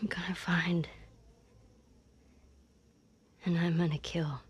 I'm gonna find. And I'm gonna kill.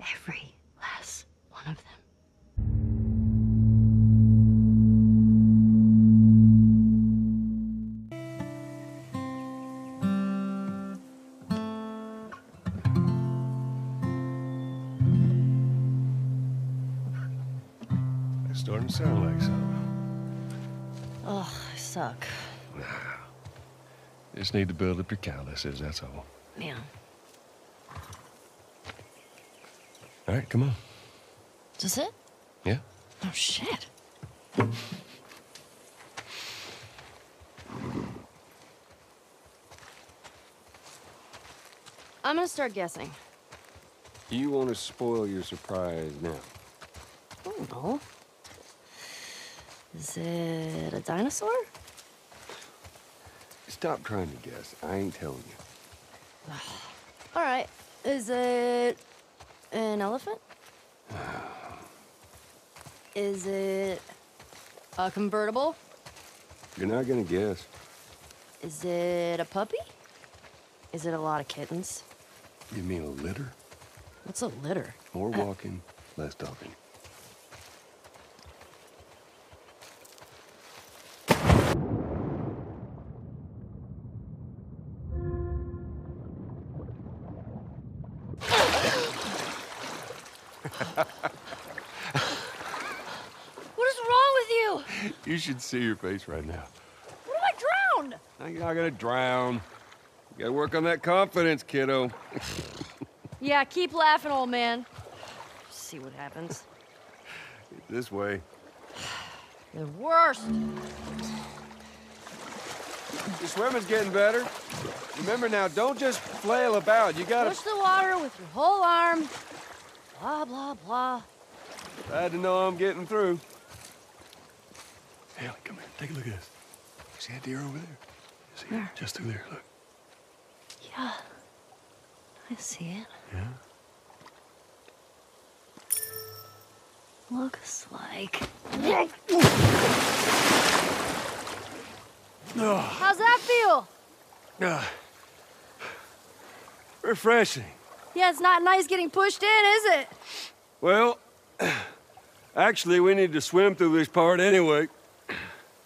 Every last one of them. Just need to build up your calluses, that's all. Yeah. All right, come on. Is this it? Yeah? Oh, shit. I'm gonna start guessing. You want to spoil your surprise now? I don't know. Is it a dinosaur? Stop trying to guess. I ain't telling you. All right. Is it an elephant? Is it a convertible? You're not gonna guess. Is it a puppy? Is it a lot of kittens? You mean a litter? What's a litter? More uh, walking, less talking. What is wrong with you? You should see your face right now. What if I drowned? Now you're not gonna drown. You gotta work on that confidence, kiddo. Yeah, keep laughing, old man. See what happens. This way. The worst. Your swimming's getting better. Remember now, don't just flail about. You gotta. Push the water with your whole arm. Blah, blah, blah. Glad to know I'm getting through. Haley, come here. Take a look at this. You see that deer over there? See Where? it? Just through there. Look. Yeah. I see it. Yeah? Looks like. How's that feel? Ah. refreshing. Yeah, it's not nice getting pushed in, is it? Well, actually, we need to swim through this part anyway.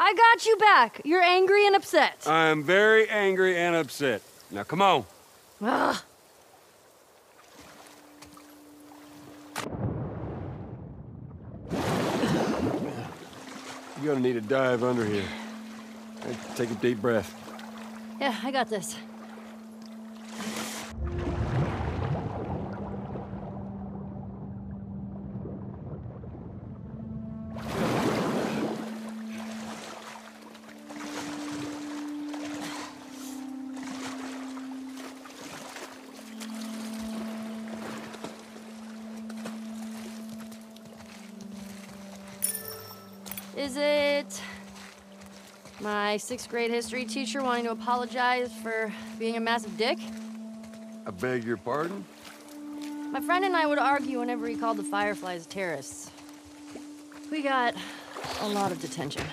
I got you back. You're angry and upset. I'm very angry and upset. Now, come on. Ugh. You're gonna need a dive under here. Take a deep breath. Yeah, I got this. Is it my sixth grade history teacher wanting to apologize for being a massive dick? I beg your pardon? My friend and I would argue whenever he called the Fireflies terrorists. We got a lot of detention.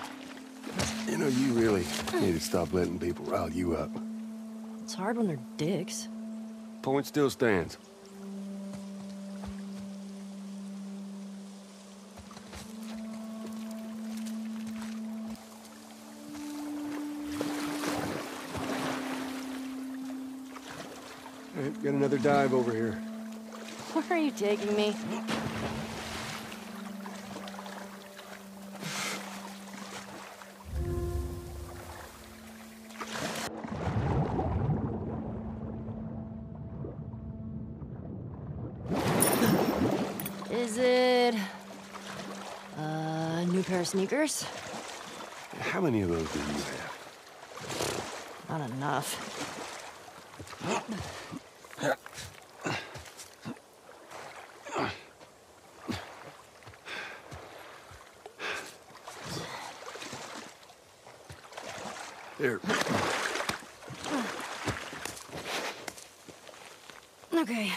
You know, you really need to stop letting people rile you up. It's hard when they're dicks. Point still stands. Got another dive over here. Where are you taking me? Is it a new pair of sneakers? How many of those do you have? Not enough. Here. Okay.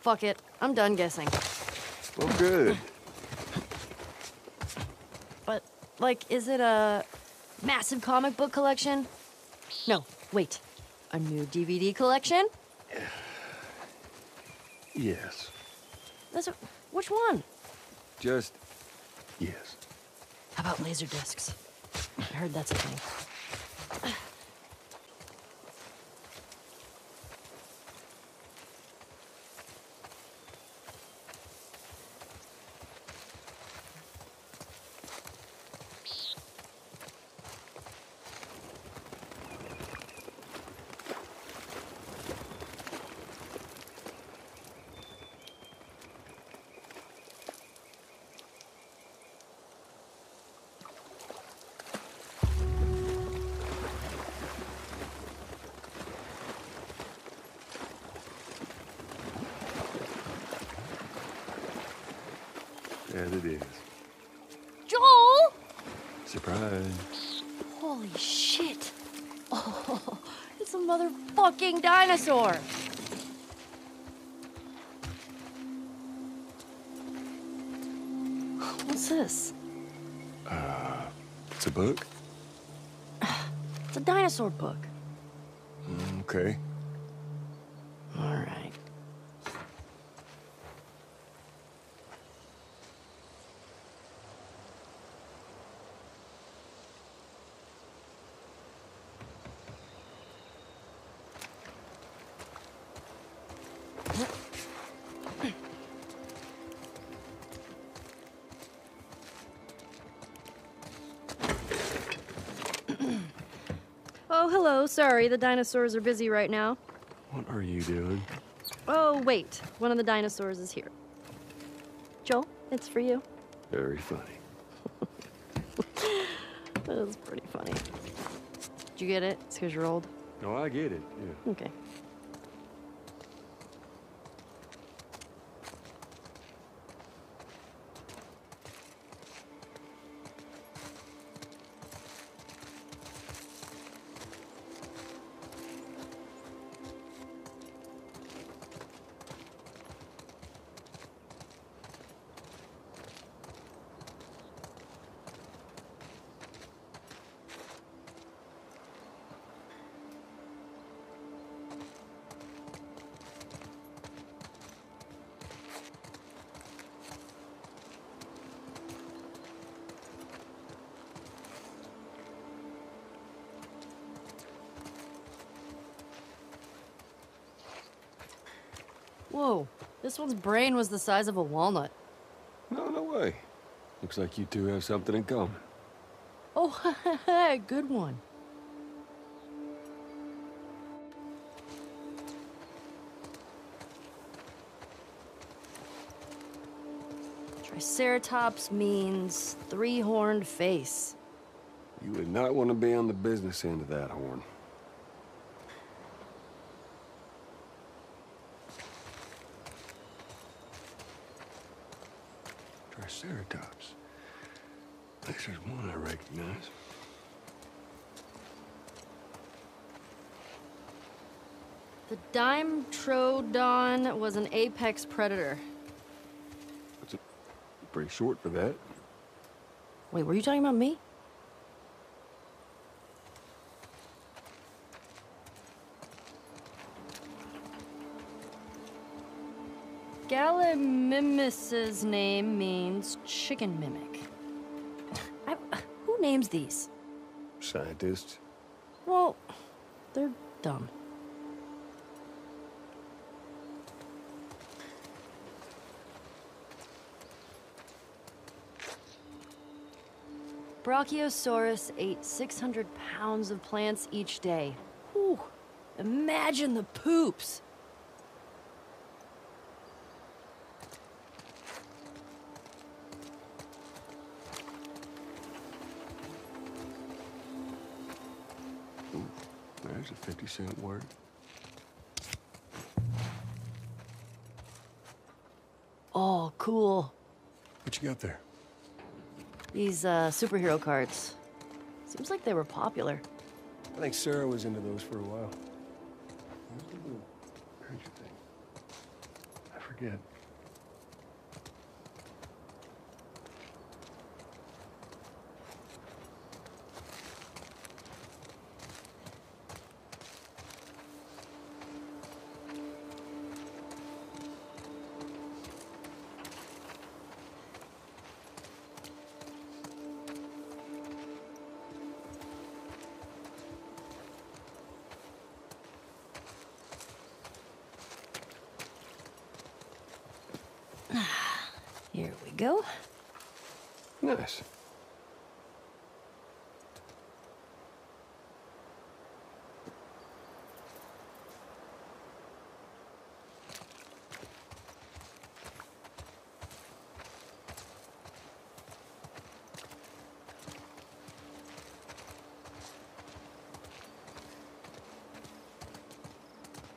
Fuck it. I'm done guessing. Well, good. But, like, is it a massive comic book collection? No, wait. A new DVD collection? Yes. That's a, which one? Just Yes. How about laser discs? I heard that's a thing. It is. Joel! Surprise. Holy shit. Oh, it's a motherfucking dinosaur. What's this? Uh, it's a book? It's a dinosaur book. Mm, okay. Oh, hello. Sorry, the dinosaurs are busy right now. What are you doing? Oh, wait. One of the dinosaurs is here. Joel, it's for you. Very funny. That was pretty funny. Did you get it? It's because you're old. Oh, I get it. Yeah. Okay. Whoa. This one's brain was the size of a walnut. no, no way. Looks like you two have something in common. Oh, good one. Triceratops means three horned face. You would not want to be on the business end of that horn. Triceratops. At least there's one I recognize. The Dimetrodon was an apex predator. That's a, pretty short for that. Wait, were you talking about me? Gallimimus's name means chicken mimic. I, who names these? Scientists. Well, they're dumb. Brachiosaurus ate 600 pounds of plants each day. Whew. Imagine the poops. There's a 50 cent word. Oh, cool. What you got there? These uh, superhero cards. Seems like they were popular. I think Sarah was into those for a while. Where's the little thing? I forget. Go. Nice.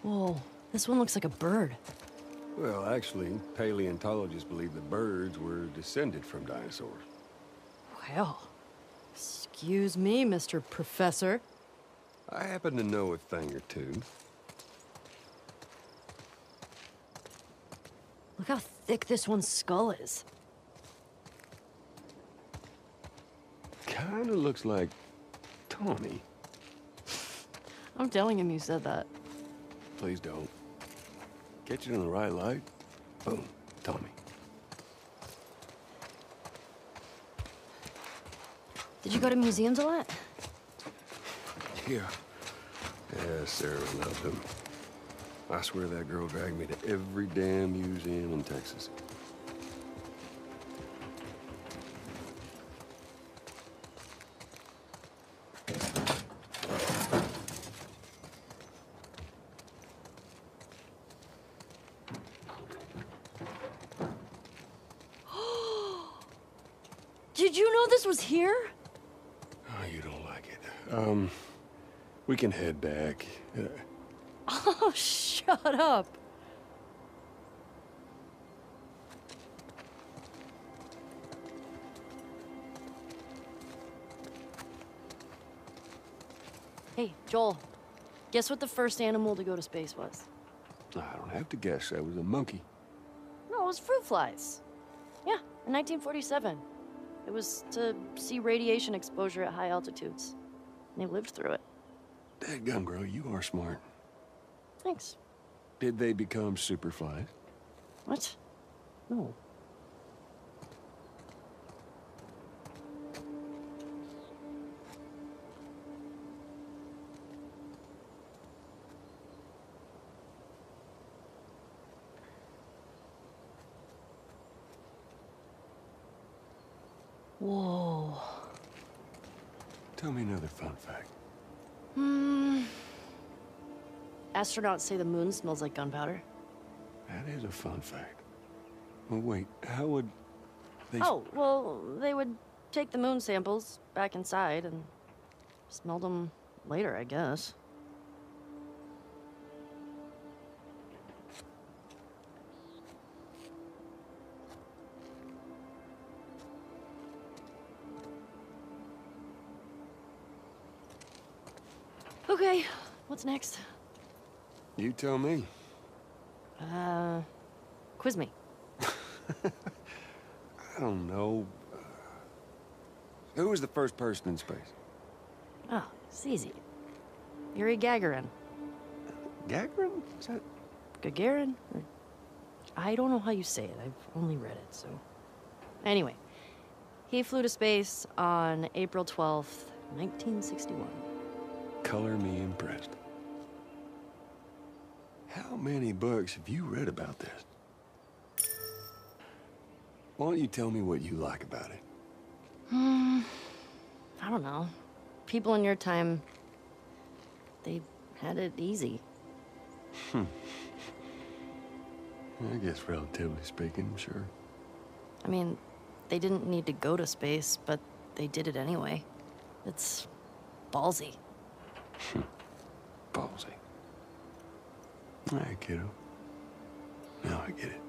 Whoa, this one looks like a bird. Well, actually, paleontologists believe the birds were descended from dinosaurs. Well, excuse me, Mr. Professor. I happen to know a thing or two. Look how thick this one's skull is. Kinda looks like Tommy. I'm telling him you said that. Please don't. Catch it in the right light. Boom. Tommy. Did you go to museums a lot? Yeah. Yeah, Sarah loved him. I swear that girl dragged me to every damn museum in Texas. Did you know this was here? Oh, you don't like it. Um, we can head back. Uh, Oh, shut up. Hey, Joel. Guess what the first animal to go to space was? I don't have to guess. That was a monkey. No, it was fruit flies. Yeah, in 1947. It was to see radiation exposure at high altitudes. And they lived through it. Dadgum, girl, you are smart. Thanks. Did they become superflies? What? No. Tell me another fun fact. Hmm. Astronauts say the moon smells like gunpowder. That is a fun fact. Well, wait, how would they... Oh, well, they would take the moon samples back inside and smell them later, I guess. Okay, what's next? You tell me. Uh, quiz me. I don't know. Uh, who was the first person in space? Oh, it's easy. Yuri Gagarin. Gagarin? Is that... Gagarin? Or- I don't know how you say it. I've only read it, so. Anyway, he flew to space on April 12th, 1961. Color me impressed. How many books have you read about this? Why don't you tell me what you like about it? Hmm. I don't know. People in your time, they had it easy. Hmm. I guess relatively speaking, sure. I mean, they didn't need to go to space, but they did it anyway. It's ballsy. Hmm. Ballsy. All right, kiddo. Now I get it.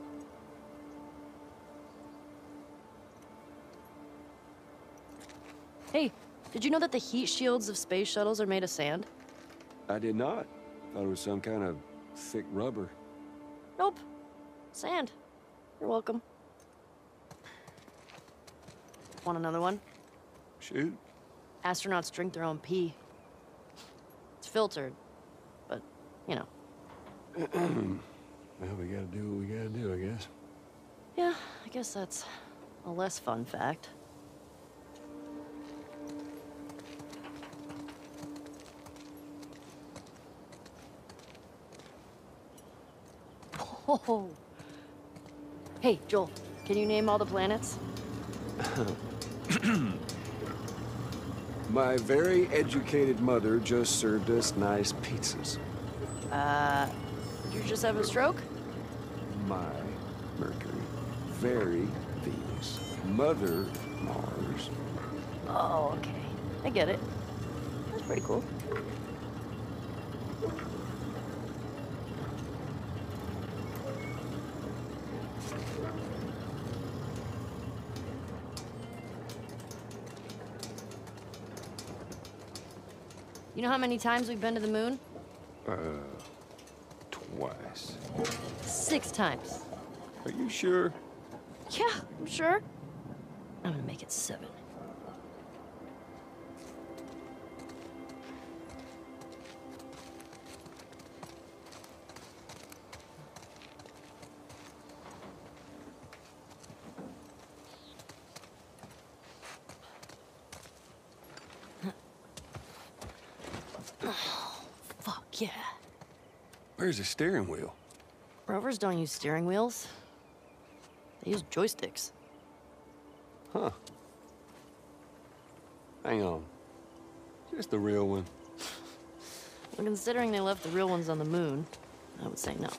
Hey, did you know that the heat shields of space shuttles are made of sand? I did not. Thought it was some kind of thick rubber. Nope. Sand. You're welcome. Want another one? Shoot. Astronauts drink their own pee. It's filtered, but, you know. Well, we gotta do what we gotta do, I guess. Yeah, I guess that's a less fun fact. Oh. Hey, Joel, Can you name all the planets? My very educated mother just served us nice pizzas. Uh, did you just have a stroke? My Mercury, very Venus, mother Mars. Oh, okay. I get it. That's pretty cool. You know how many times we've been to the moon? Uh, twice. Six times. Are you sure? Yeah, I'm sure. I'm gonna make it seven. Where's the steering wheel? Rovers don't use steering wheels. They use joysticks. Huh. Hang on. Just the real one. Well, considering they left the real ones on the moon, I would say no.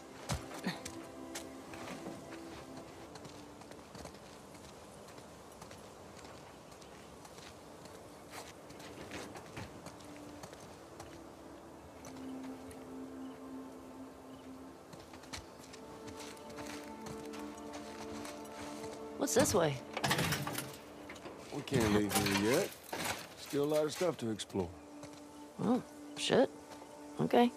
What's this way? We can't leave here yet. Still a lot of stuff to explore. Oh, shit. Okay.